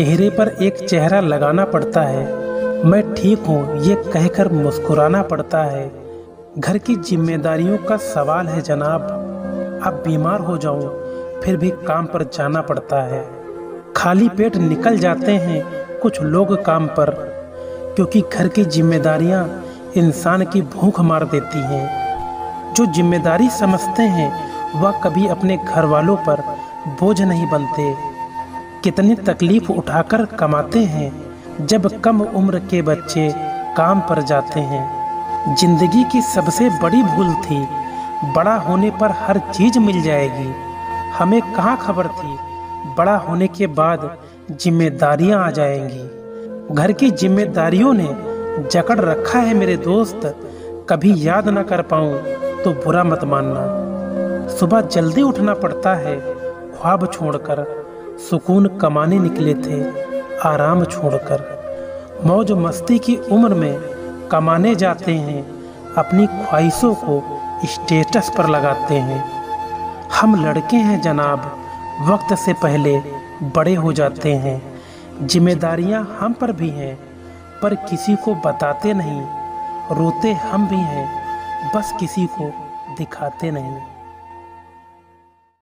चेहरे पर एक चेहरा लगाना पड़ता है। मैं ठीक हूँ, ये कहकर मुस्कुराना पड़ता है। घर की जिम्मेदारियों का सवाल है जनाब। अब बीमार हो जाऊँ, फिर भी काम पर जाना पड़ता है। खाली पेट निकल जाते हैं कुछ लोग काम पर, क्योंकि घर की जिम्मेदारियाँ इंसान की भूख मार देती हैं। जो ज़िम्मेदारी समझते हैं, वह कभी अपने घर वालों पर बोझ नहीं बनते। कितनी तकलीफ़ उठाकर कमाते हैं, जब कम उम्र के बच्चे काम पर जाते हैं। ज़िंदगी की सबसे बड़ी भूल थी, बड़ा होने पर हर चीज़ मिल जाएगी। हमें कहाँ खबर थी? बड़ा होने के बाद जिम्मेदारियाँ आ जाएँगी। घर की जिम्मेदारियों ने जकड़ रखा है मेरे दोस्त, कभी याद ना कर पाऊँ तो बुरा मत मानना। सुबह जल्दी उठना पड़ता है, ख्वाब छोड़कर। सुकून कमाने निकले थे आराम छोड़कर। मौज मस्ती की उम्र में कमाने जाते हैं, अपनी ख्वाहिशों को स्टेटस पर लगाते हैं। हम लड़के हैं जनाब, वक्त से पहले बड़े हो जाते हैं। जिम्मेदारियाँ हम पर भी हैं, पर किसी को बताते नहीं। रोते हम भी हैं, बस किसी को दिखाते नहीं।